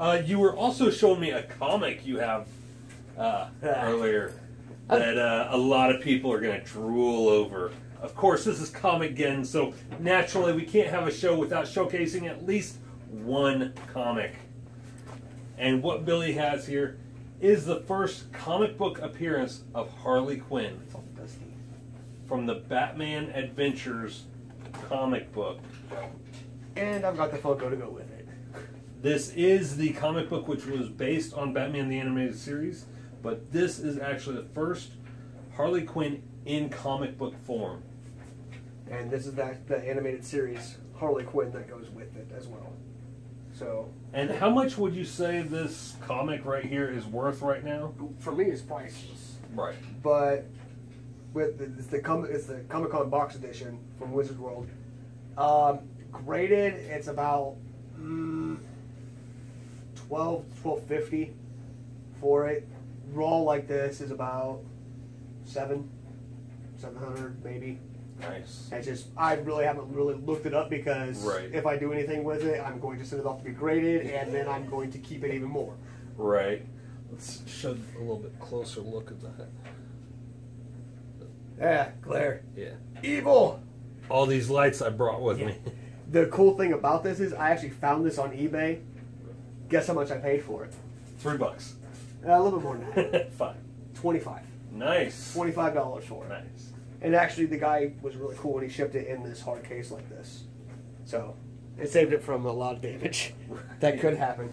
Uh, you were also showing me a comic you have uh, earlier that uh, a lot of people are going to drool over. Of course, this is Comicgeddon, so naturally we can't have a show without showcasing at least one comic. And what Billy has here is the first comic book appearance of Harley Quinn It's all dusty. from the Batman Adventures comic book. And I've got the photo to go with it. This is the comic book which was based on Batman the Animated Series, but this is actually the first Harley Quinn in comic book form. And this is that the animated series Harley Quinn that goes with it as well. So And how much would you say this comic right here is worth right now? for me, it's priceless. Right. But with the, it's the com- it's the Comic Con box edition from Wizard World. Um, graded, it's about mm, 12 1250 for it. Raw like this is about seven, seven hundred maybe. Nice. It's just I really haven't really looked it up because Right. if I do anything with it, I'm going to send it off to be graded, and then I'm going to keep it even more. Right. Let's show a little bit closer look at that. Yeah, glare, Yeah. evil. All these lights I brought with Yeah. me. The cool thing about this is I actually found this on eBay. Guess how much I paid for it? Three bucks. Uh, a little bit more than that. Fine. Twenty-five. Nice. Twenty-five dollars for it. Nice. And actually, the guy was really cool when he shipped it in this hard case like this. So it saved it from a lot of damage that could happen.